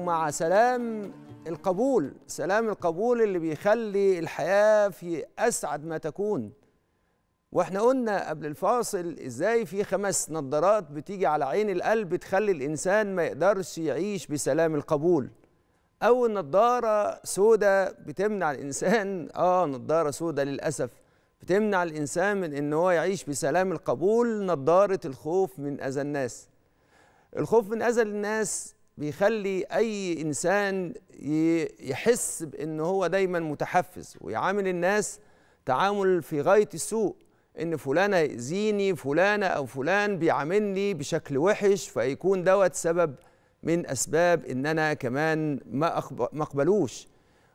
مع سلام القبول سلام القبول اللي بيخلي الحياة في أسعد ما تكون. وإحنا قلنا قبل الفاصل إزاي في خمس نظارات بتيجي على عين القلب تخلي الإنسان ما يقدرش يعيش بسلام القبول. أول نظارة سودة بتمنع الإنسان آه نظارة سودة للأسف. بتمنع الإنسان من إن هو يعيش بسلام القبول نظارة الخوف من أذى الناس. الخوف من أذى الناس بيخلي أي إنسان يحس بأن هو دايما متحفز ويعامل الناس تعامل في غاية السوء إن فلان هيأذيني فلانة أو فلان بيعاملني بشكل وحش فيكون دوت سبب من أسباب إن أنا كمان ما ما أقبلوش.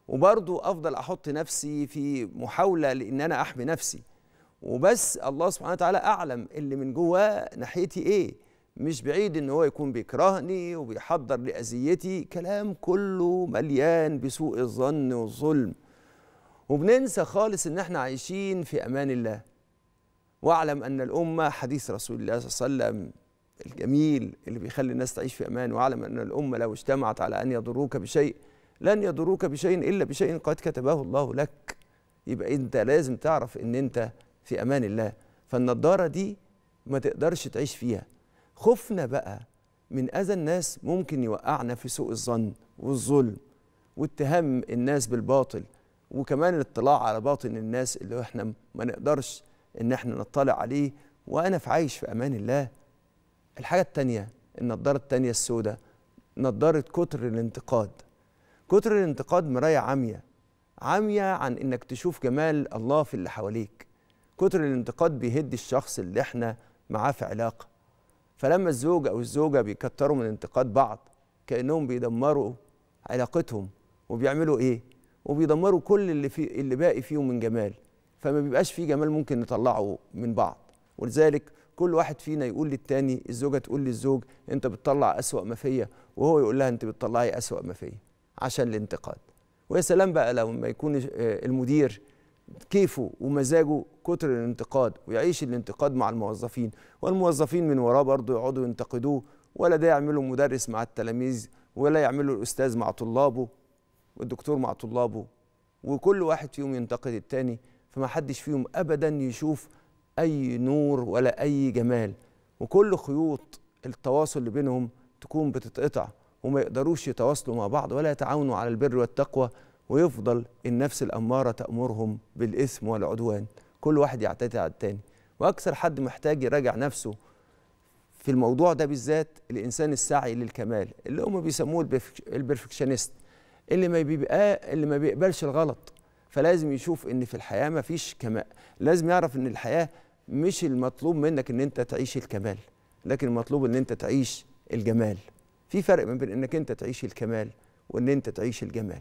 وبرضو أفضل أحط نفسي في محاولة لإن أنا أحمي نفسي. وبس الله سبحانه وتعالى أعلم اللي من جواه ناحيتي إيه. مش بعيد إن هو يكون بيكرهني وبيحضر لأذيتي. كلام كله مليان بسوء الظن والظلم. وبننسى خالص إن إحنا عايشين في أمان الله. واعلم أن الأمة حديث رسول الله صلى الله عليه وسلم الجميل اللي بيخلي الناس تعيش في أمان واعلم أن الأمة لو اجتمعت على أن يضروك بشيء لن يضروك بشيء إلا بشيء قد كتبه الله لك. يبقى أنت لازم تعرف إن أنت في أمان الله. فالنضارة دي ما تقدرش تعيش فيها. خوفنا بقى من أذى الناس ممكن يوقعنا في سوء الظن والظلم واتهام الناس بالباطل وكمان الاطلاع على باطن الناس اللي إحنا ما نقدرش إن إحنا نطلع عليه وأنا في عايش في أمان الله. الحاجة التانية النضارة التانية السوداء نضارة كتر الانتقاد. كتر الانتقاد مرايه عامية عامية عن إنك تشوف جمال الله في اللي حواليك. كتر الانتقاد بيهد الشخص اللي إحنا معاه في علاقة. فلما الزوج أو الزوجة بيكتروا من انتقاد بعض كأنهم بيدمروا علاقتهم وبيعملوا إيه؟ وبيدمروا كل اللي في اللي باقي فيهم من جمال. فما بيبقاش في جمال ممكن نطلعه من بعض. ولذلك كل واحد فينا يقول للتاني الزوجة تقول للزوج أنت بتطلع أسوأ ما فيا. وهو يقول لها أنت بتطلعي أسوأ ما فيا. عشان الانتقاد. ويا سلام بقى لو ما يكون المدير كيفه ومزاجه كتر الانتقاد ويعيش الانتقاد مع الموظفين والموظفين من وراه برضه يقعدوا ينتقدوه ولا ده يعمله مدرس مع التلاميذ ولا يعمله الأستاذ مع طلابه والدكتور مع طلابه وكل واحد فيهم ينتقد التاني فما حدش فيهم ابدا يشوف أي نور ولا أي جمال. وكل خيوط التواصل اللي بينهم تكون بتتقطع وما يقدروش يتواصلوا مع بعض ولا يتعاونوا على البر والتقوى ويفضل النفس الأمارة تأمرهم بالإثم والعدوان. كل واحد يعتدي على التاني. وأكثر حد محتاج يراجع نفسه في الموضوع ده بالذات الإنسان السعي للكمال اللي هم بيسموه البرفكشنست. اللي ما بيبقى اللي ما بيقبلش الغلط. فلازم يشوف إن في الحياة ما فيش كمال. لازم يعرف إن الحياة مش المطلوب منك إن أنت تعيش الكمال لكن المطلوب إن أنت تعيش الجمال. في فرق ما بين إنك أنت تعيش الكمال وإن أنت تعيش الجمال.